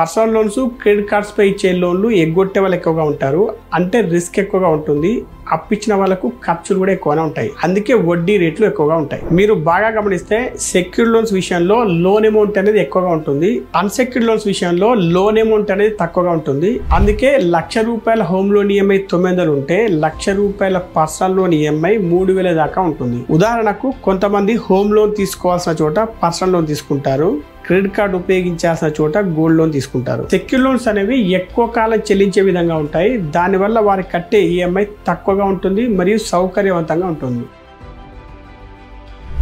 Personal loans credit cards పై ఇచ్చే లోన్లు ఎగ్గొట్టే వాళ్ళు ఎక్కువగా ఉంటారు. అంటే రిస్క్ ఎక్కువగా ఉంటుంది. అప్పిచ్చిన వాళ్ళకు ఖర్చులు కూడా ఎక్కువనే ఉంటాయి. అందుకే వడ్డీ రేట్లు ఎక్కువగా ఉంటాయి. మీరు బాగా గమనిస్తే సెక్యూర్డ్ లోన్స్ విషయంలో లోన్ అమౌంట్ అనేది ఎక్కువగా ఉంటుంది. అన్సెక్యూర్డ్ లోన్స్ విషయంలో లోన్ అమౌంట్ అనేది తక్కువగా ఉంటుంది. అందుకే లక్ష రూపాయల హోమ్ లోన్ ఈఎంఐ తొమ్మిది వందలు ఉంటే లక్ష రూపాయల పర్సనల్ లోన్ ఈఎంఐ మూడు వేల దాకా ఉంటుంది. ఉదాహరణకు కొంతమంది హోమ్ లోన్ తీసుకోవాల్సిన చోట పర్సనల్ లోన్ తీసుకుంటారు. క్రెడిట్ కార్డు ఉపయోగించాల్సిన చోట గోల్డ్ లోన్ తీసుకుంటారు. సెక్యూర్ లోన్స్ అనేవి ఎక్కువ కాలం చెల్లించే విధంగా ఉంటాయి. దానివల్ల వారి కట్టే ఈఎంఐ తక్కువగా ఉంటుంది మరియు సౌకర్యవంతంగా ఉంటుంది.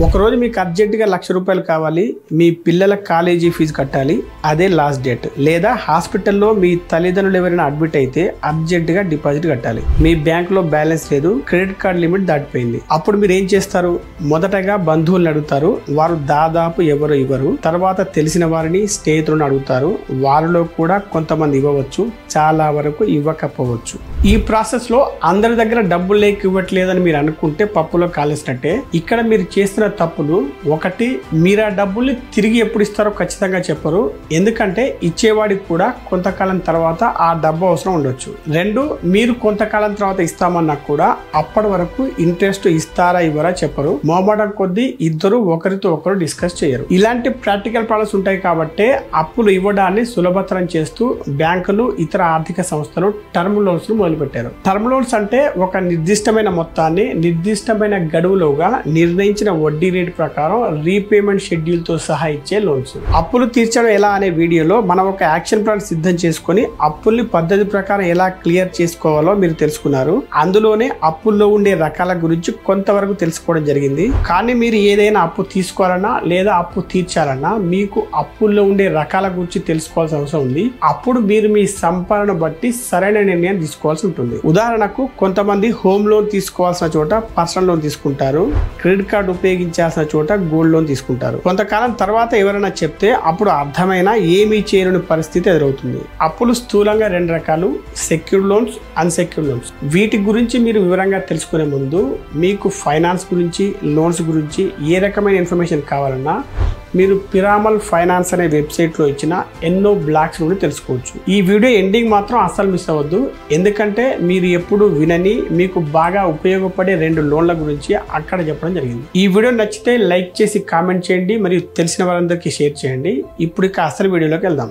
ఒకరోజు మీకు అర్జెంటుగా లక్ష రూపాయలు కావాలి మీ పిల్లల కాలేజీ ఫీజు కట్టాలి అదే లాస్ట్ డేట్. లేదా హాస్పిటల్లో మీ తల్లిదండ్రులు ఎవరైనా అడ్మిట్ అయితే అర్జెంటుగా డిపాజిట్ కట్టాలి. మీ బ్యాంకులో బ్యాలెన్స్ లేదు క్రెడిట్ కార్డ్ లిమిట్ దాటిపోయింది. అప్పుడు మీరు ఏం చేస్తారు? మొదటగా బంధువులను అడుగుతారు. వారు దాదాపు ఎవరు ఇవ్వరు. తర్వాత తెలిసిన వారిని స్నేహితులను అడుగుతారు. వారిలో కూడా కొంతమంది ఇవ్వవచ్చు. చాలా వరకు ఇవ్వకపోవచ్చు. ఈ ప్రాసెస్లో అందరి దగ్గర డబ్బులు లేక ఇవ్వట్లేదని మీరు అనుకుంటే పప్పులో కాలేసినట్టే. ఇక్కడ మీరు చేస్తున్న తప్పులు ఒకటి మీరు ఆ డబ్బుల్ని తిరిగి ఎప్పుడు ఇస్తారో ఖచ్చితంగా చెప్పరు. ఎందుకంటే ఇచ్చేవాడికి కూడా కొంతకాలం తర్వాత ఆ డబ్బు అవసరం ఉండొచ్చు. రెండు మీరు కొంతకాలం తర్వాత ఇస్తామన్నా కూడా అప్పటి వరకు ఇంట్రెస్ట్ ఇస్తారా ఇవ్వరా చెప్పరు. మోమడం కొద్దీ ఇద్దరు ఒకరితో ఒకరు డిస్కస్ చేయరు. ఇలాంటి ప్రాక్టికల్ ప్రాబ్లమ్స్ ఉంటాయి కాబట్టి అప్పులు ఇవ్వడాన్ని సులభతరం చేస్తూ బ్యాంకులు ఇతర ఆర్థిక సంస్థలు టర్మ్ లోన్స్ను మొదలుపెట్టారు. టర్మ్ లోన్స్ అంటే ఒక నిర్దిష్టమైన మొత్తాన్ని నిర్దిష్టమైన గడువులోగా నిర్ణయించిన వడ్డీ వడ్డీ రేటు ప్రకారం రీపేమెంట్ షెడ్యూల్తో సహా ఇచ్చే లోన్స్. అప్పులు తీర్చడం ఎలా అనే వీడియోలో మనం ఒక యాక్షన్ ప్లాన్ సిద్ధం చేసుకొని అప్పుల్ని పద్ధతి ప్రకారం ఎలా క్లియర్ చేసుకోవాలో మీరు తెలుసుకున్నారు. అందులోనే అప్పుల్లో ఉండే రకాల గురించి కొంతవరకు తెలుసుకోవడం జరిగింది. కానీ మీరు ఏదైనా అప్పు తీసుకోవాలన్నా లేదా అప్పు తీర్చాలన్నా మీకు అప్పుల్లో ఉండే రకాల గురించి తెలుసుకోవాల్సిన అవసరం ఉంది. అప్పుడు మీరు మీ సంపాదన బట్టి సరైన నిర్ణయం తీసుకోవాల్సి ఉంటుంది. ఉదాహరణకు కొంతమంది హోమ్ లోన్ తీసుకోవాల్సిన చోట పర్సనల్ లోన్ తీసుకుంటారు. క్రెడిట్ కార్డు చెల్లించాల్సిన చోట గోల్డ్ లోన్ తీసుకుంటారు. కొంతకాలం తర్వాత ఎవరైనా చెప్తే అప్పుడు అర్థమైన ఏమీ చేయలేని పరిస్థితి ఎదురవుతుంది. అప్పులు స్థూలంగా రెండు రకాలు సెక్యూర్డ్ లోన్స్ అన్సెక్యూర్డ్ లోన్స్ వీటి గురించి మీరు వివరంగా తెలుసుకునే ముందు మీకు ఫైనాన్స్ గురించి లోన్స్ గురించి ఏ రకమైన ఇన్ఫర్మేషన్ కావాలన్నా మీరు పిరామల్ ఫైనాన్స్ అనే వెబ్సైట్లో ఇచ్చిన ఎన్నో బ్లాక్స్ నుండి తెలుసుకోవచ్చు. ఈ వీడియో ఎండింగ్ మాత్రం అస్సలు మిస్ అవ్వద్దు. ఎందుకంటే మీరు ఎప్పుడు వినని మీకు బాగా ఉపయోగపడే రెండు లోన్ల గురించి అక్కడ చెప్పడం జరిగింది. ఈ వీడియో నచ్చితే లైక్ చేసి కామెంట్ చేయండి మరియు తెలిసిన వారందరికీ షేర్ చేయండి. ఇప్పుడు ఇక అసలు వీడియోలోకి వెళ్దాం.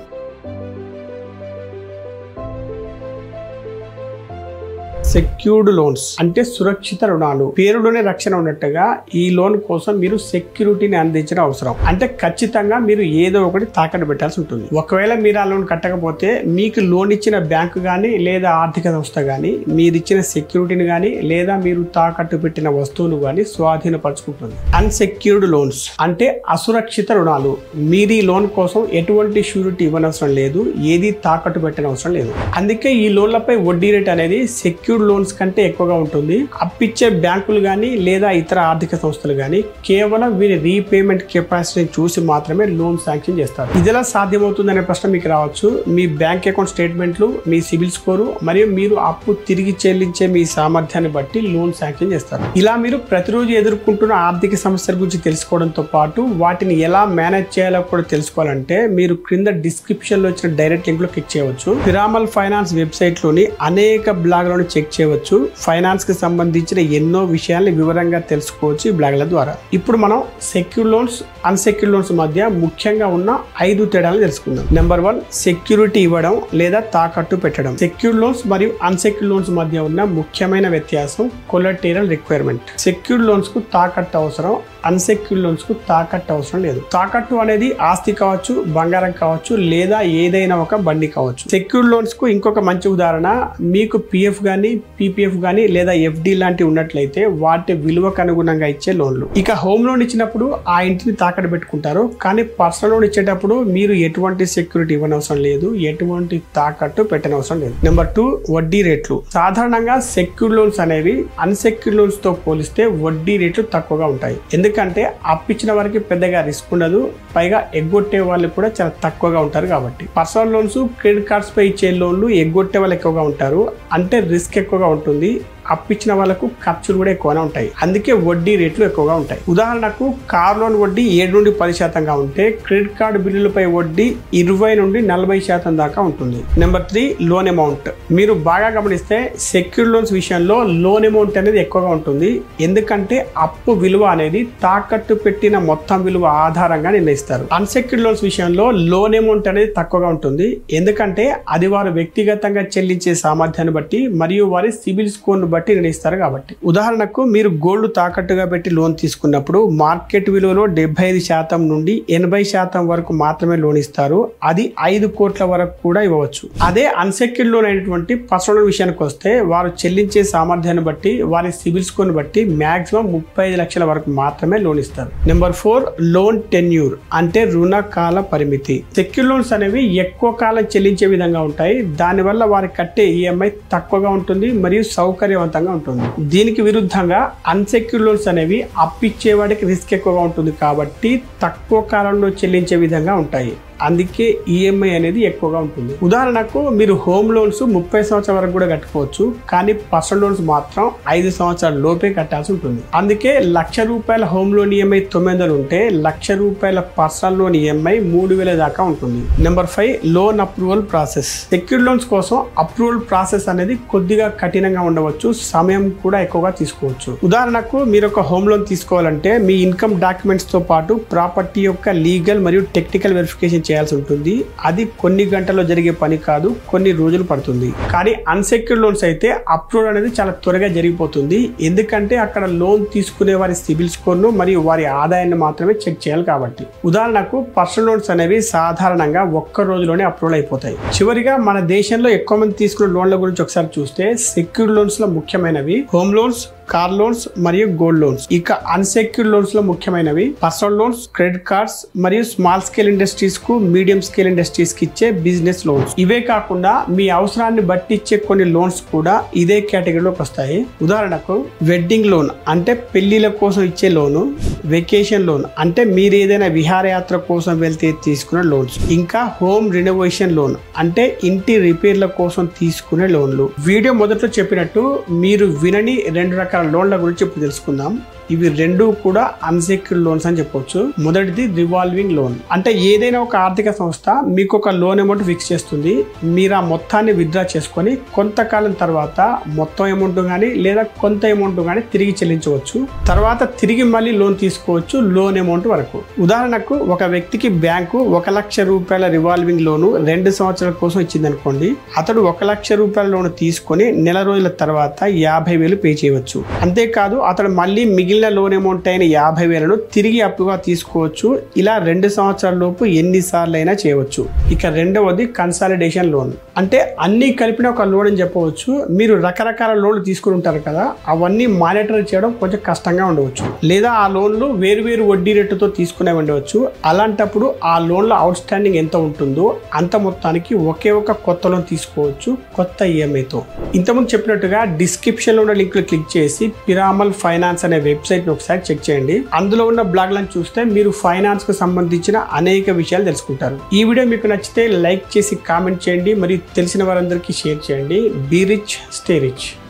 సెక్యూర్డ్ లోన్స్ అంటే సురక్షిత రుణాలు. పేరులోనే రక్షణ ఉన్నట్టుగా ఈ లోన్ కోసం మీరు సెక్యూరిటీని అందించడం అవసరం. అంటే ఖచ్చితంగా మీరు ఏదో ఒకటి తాకట్టు పెట్టాల్సి ఉంటుంది. ఒకవేళ మీరు ఆ లోన్ కట్టకపోతే మీకు లోన్ ఇచ్చిన బ్యాంకు కానీ లేదా ఆర్థిక సంస్థ కానీ మీరు ఇచ్చిన సెక్యూరిటీని కానీ లేదా మీరు తాకట్టు పెట్టిన వస్తువును కానీ స్వాధీనపరచుకుంటుంది. అన్సెక్యూర్డ్ లోన్స్ అంటే అసురక్షిత రుణాలు. మీరు ఈ లోన్ కోసం ఎటువంటి షూరిటీ ఇవ్వనవసరం లేదు. ఏది తాకట్టు పెట్టిన అవసరం లేదు. అందుకే ఈ లోన్లపై వడ్డీ రేట్ అనేది సెక్యూర్ సెక్యూర్డ్ లోన్స్ కంటే ఎక్కువగా ఉంటుంది. అప్పిచ్చే బ్యాంకులు కానీ లేదా ఇతర ఆర్థిక సంస్థలు కానీ కేవలం వీరి రీపేమెంట్ కెపాసిటీని చూసి మాత్రమే లోన్ శాంక్షన్ చేస్తారు. ఇది ఎలా సాధ్యమవుతుందనే ప్రశ్న మీకు రావచ్చు. మీ బ్యాంక్ అకౌంట్ స్టేట్మెంట్లు మీ సిబిల్ స్కోరు మరియు మీరు అప్పు తిరిగి చెల్లించే మీ సామర్థ్యాన్ని బట్టి లోన్ శాంక్షన్ చేస్తారు. ఇలా మీరు ప్రతిరోజు ఎదుర్కొంటున్న ఆర్థిక సమస్యల గురించి తెలుసుకోవడంతో పాటు వాటిని ఎలా మేనేజ్ చేయాలో కూడా తెలుసుకోవాలంటే మీరు క్రింద డిస్క్రిప్షన్లో వచ్చిన ఇచ్చిన డైరెక్ట్ లింక్లో క్లిక్ చేయవచ్చు. పిరామల్ ఫైనాన్స్ వెబ్సైట్లోని అనేక బ్లాగ్లను చెక్ చేయవచ్చు. ఫైనాన్స్కి సంబంధించిన ఎన్నో విషయాల్ని వివరంగా తెలుసుకోవచ్చు ఈ బ్లాగ్ల ద్వారా. ఇప్పుడు మనం సెక్యూర్ లోన్స్ అన్సెక్యూర్ లోన్స్ మధ్య ముఖ్యంగా ఉన్న ఐదు తేడాలు తెలుసుకుందాం. నెంబర్ వన్ సెక్యూరిటీ ఇవ్వడం లేదా తాకట్టు పెట్టడం. సెక్యూర్ లోన్స్ మరియు అన్సెక్యూర్ లోన్స్ మధ్య ఉన్న ముఖ్యమైన వ్యత్యాసం కొలటీరల్ రిక్వైర్మెంట్. సెక్యూర్ లోన్స్కు తాకట్టు అవసరం అన్సెక్యూర్డ్ లోన్స్కు తాకట్టు అవసరం లేదు. తాకట్టు అనేది ఆస్తి కావచ్చు బంగారం కావచ్చు లేదా ఏదైనా ఒక బండి కావచ్చు. సెక్యూర్డ్ లోన్స్కు ఇంకొక మంచి ఉదాహరణ మీకు పిఎఫ్ గానీ పీపీఎఫ్ గానీ లేదా ఎఫ్డి లాంటి ఉన్నట్లయితే వాటి విలువకు అనుగుణంగా ఇచ్చే లోన్లు. ఇక హోమ్ లోన్ ఇచ్చినప్పుడు ఆ ఇంటిని తాకట్టు పెట్టుకుంటారు. కానీ పర్సనల్ లోన్ ఇచ్చేటప్పుడు మీరు ఎటువంటి సెక్యూరిటీ ఇవ్వనవసరం లేదు. ఎటువంటి తాకట్టు పెట్టనవసరం లేదు. నెంబర్ టూ వడ్డీ రేట్లు. సాధారణంగా సెక్యూర్డ్ లోన్స్ అనేవి అన్సెక్యూర్డ్ లోన్స్తో పోలిస్తే వడ్డీ రేట్లు తక్కువగా ఉంటాయి. ఎందుకంటే అప్పిచ్చిన వారికి పెద్దగా రిస్క్ ఉండదు. పైగా ఎగ్గొట్టే వాళ్ళు కూడా చాలా తక్కువగా ఉంటారు కాబట్టి. పర్సనల్ లోన్స్ క్రెడిట్ కార్డ్స్ పై ఇచ్చే లోన్లు ఎగ్గొట్టే వాళ్ళు ఎక్కువగా ఉంటారు. అంటే రిస్క్ ఎక్కువగా ఉంటుంది. అప్పిచ్చిన వాళ్ళకు ఖర్చులు కూడా ఎక్కువనే ఉంటాయి. అందుకే వడ్డీ రేట్లు ఎక్కువగా ఉంటాయి. ఉదాహరణకు కార్ లోన్ వడ్డీ ఏడు నుండి పది శాతంగా ఉంటే క్రెడిట్ కార్డు బిల్లులపై వడ్డీ ఇరవై నుండి నలభై శాతం దాకా ఉంటుంది. Number three loan amount. మీరు బాగా గమనిస్తే సెక్యూర్ లోన్స్ విషయంలో లోన్ అమౌంట్ అనేది ఎక్కువగా ఉంటుంది. ఎందుకంటే అప్పు విలువ అనేది తాకట్టు పెట్టిన మొత్తం విలువ ఆధారంగా నిర్ణయిస్తారు. అన్సెక్యూర్డ్ లోన్స్ విషయంలో లోన్ అమౌంట్ అనేది తక్కువగా ఉంటుంది. ఎందుకంటే అది వారు వ్యక్తిగతంగా చెల్లించే సామర్థ్యాన్ని బట్టి మరియు వారి సిబిల్ స్కోర్ను బట్టి బట్టి నిర్ణయిస్తారు కాబట్టి. ఉదాహరణకు మీరు గోల్డ్ తాకట్టుగా పెట్టి లోన్ తీసుకున్నప్పుడు మార్కెట్ విలువలో డెబ్బై ఐదు శాతం నుండి ఎనభై శాతం వరకు మాత్రమే లోన్ ఇస్తారు. అది ఐదు కోట్ల వరకు కూడా ఇవ్వవచ్చు. అదే అన్సెక్యూర్డ్ లోన్ అయినటువంటి పర్సనల్ విషయానికి వస్తే వారు చెల్లించే సామర్థ్యాన్ని బట్టి వారి సిబిల్ స్కోర్ని బట్టి మాక్సిమం ముప్పై ఐదు లక్షల వరకు మాత్రమే లోన్ ఇస్తారు. నెంబర్ ఫోర్ లోన్ టెన్యూర్ అంటే రుణ కాల పరిమితి. సెక్యూర్ లోన్స్ అనేవి ఎక్కువ కాలం చెల్లించే విధంగా ఉంటాయి. దానివల్ల వారికి కట్టే ఈఎంఐ తక్కువగా ఉంటుంది మరియు సౌకర్యం విజయవంతంగా ఉంటుంది. దీనికి విరుద్ధంగా అన్సెక్యూర్ లోన్స్ అనేవి అప్పిచ్చేవాడికి రిస్క్ ఎక్కువగా ఉంటుంది కాబట్టి తక్కువ కాలంలో చెల్లించే విధంగా ఉంటాయి. అందుకే ఈఎంఐ అనేది ఎక్కువగా ఉంటుంది. ఉదాహరణకు మీరు హోమ్ లోన్స్ ముప్పై సంవత్సరాల వరకు కూడా కట్టుకోవచ్చు కానీ పర్సనల్ లోన్స్ మాత్రం ఐదు సంవత్సరాల లోపే కట్టాల్సి ఉంటుంది. అందుకే లక్ష రూపాయల హోమ్ లోన్ ఈఎంఐ తొమ్మిది వందలు ఉంటే లక్ష రూపాయల పర్సనల్ లోన్ ఈఎంఐ మూడు వేల దాకా ఉంటుంది. Number five loan approval process secure loans కోసం అప్రూవల్ ప్రాసెస్ అనేది కొద్దిగా కఠినంగా ఉండవచ్చు సమయం కూడా ఎక్కువగా తీసుకోవచ్చు. ఉదాహరణకు మీరు ఒక హోమ్ లోన్ తీసుకోవాలంటే మీ ఇన్కమ్ డాక్యుమెంట్స్తో పాటు ప్రాపర్టీ యొక్క లీగల్ మరియు టెక్నికల్ వెరిఫికేషన్ చేయాల్సి ఉంటుంది. అది కొన్ని గంటల్లో జరిగే పని కాదు కొన్ని రోజులు పడుతుంది. కానీ అన్సెక్యూర్డ్ లోన్స్ అయితే అప్రూవల్ అనేది చాలా త్వరగా జరిగిపోతుంది. ఎందుకంటే అక్కడ లోన్ తీసుకునే వారి సిబిల్ స్కోర్ను మరియు వారి ఆదాయాన్ని మాత్రమే చెక్ చేయాలి కాబట్టి. ఉదాహరణకు పర్సనల్ లోన్స్ అనేవి సాధారణంగా ఒక్క రోజులోనే అప్రూవల్ అయిపోతాయి. చివరిగా మన దేశంలో ఎక్కువ మంది తీసుకున్న లోన్ల గురించి ఒకసారి చూస్తే సెక్యూర్డ్ లోన్స్లో ముఖ్యమైనవి హోమ్ లోన్స్ కార్ లోన్స్ మరియు గోల్డ్ లోన్స్ ఇక అన్సెక్యూర్డ్ లోన్స్లో ముఖ్యమైనవి పర్సనల్ లోన్స్ క్రెడిట్ కార్డ్స్ మరియు స్మాల్ స్కేల్ ఇండస్ట్రీస్కు మీడియం స్కేల్ ఇండస్ట్రీస్కి ఇచ్చే బిజినెస్ లోన్స్. ఇవే కాకుండా మీ అవసరాన్ని బట్టి ఇచ్చే కొన్ని లోన్స్ కూడా ఇదే కేటగిరీలోకి వస్తాయి. ఉదాహరణకు వెడ్డింగ్ లోన్ అంటే పెళ్ళిల కోసం ఇచ్చే లోను వెకేషన్ లోన్ అంటే మీరు ఏదైనా విహారయాత్ర కోసం వెళ్తే తీసుకునే లోన్స్ ఇంకా హోమ్ రినోవేషన్ లోన్ అంటే ఇంటి రిపేర్ల కోసం తీసుకునే లోన్లు. వీడియో మొదట్లో చెప్పినట్టు మీరు వినని రెండు రకాల లోన్ల గురించి ఇప్పుడు తెలుసుకుందాం. ఇవి రెండు కూడా అన్సెక్యూర్డ్ లోన్స్ అని చెప్పొచ్చు. మొదటిది రివాల్వింగ్ లోన్ అంటే ఏదైనా ఒక ఆర్థిక సంస్థ మీకు ఒక లోన్ అమౌంట్ ఫిక్స్ చేస్తుంది. మీరు ఆ మొత్తాన్ని విత్డ్రా చేసుకొని కొంతకాలం తర్వాత మొత్తం అమౌంట్ కానీ లేదా కొంత అమౌంట్ కానీ తిరిగి చెల్లించవచ్చు. తర్వాత తిరిగి మళ్ళీ లోన్ తీసుకోవచ్చు లోన్ అమౌంట్ వరకు. ఉదాహరణకు ఒక వ్యక్తికి బ్యాంకు ఒక లక్ష రూపాయల రివాల్వింగ్ లోను రెండు సంవత్సరాల కోసం ఇచ్చింది అనుకోండి అతడు ఒక లక్ష రూపాయల లోన్ తీసుకొని నెల రోజుల తర్వాత యాభై వేలు పే చేయవచ్చు. అంతేకాదు అతడు మళ్ళీ మిగిలిన లోన్ అమౌంట్ అయిన యాభై వేలను తిరిగి అప్పుగా తీసుకోవచ్చు. ఇలా రెండు సంవత్సరాల లోపు ఎన్నిసార్లు అయినా చేయవచ్చు. ఇక రెండవది కన్సాలిడేషన్ లోన్ అంటే అన్ని కలిపిన ఒక లోన్ అని చెప్పవచ్చు. మీరు రకరకాల లోన్లు తీసుకుని ఉంటారు కదా అవన్నీ మానిటర్ చేయడం కొంచెం కష్టంగా ఉండవచ్చు. లేదా ఆ లోన్లు వేరు వేరు వడ్డీ రేటుతో తీసుకునే ఉండవచ్చు. అలాంటప్పుడు ఆ లోన్ల అవుట్ స్టాండింగ్ ఎంత ఉంటుందో అంత మొత్తానికి ఒకే ఒక కొత్త లోన్ తీసుకోవచ్చు కొత్త ఈఎంఐతో ఇంతకుముందు చెప్పినట్టుగా డిస్క్రిప్షన్లో ఉన్న లింక్లు క్లిక్ చేసి పిరామల్ ఫైనాన్స్ అనే వెబ్ ని ఒకసారి చెక్ చేయండి. అందులో ఉన్న బ్లాగ్లను చూస్తే మీరు ఫైనాన్స్కు సంబంధించిన అనేక విషయాలు తెలుసుకుంటారు. ఈ వీడియో మీకు నచ్చితే లైక్ చేసి కామెంట్ చేయండి. మరియు తెలిసిన వారందరికీ షేర్ చేయండి. Be rich stay rich.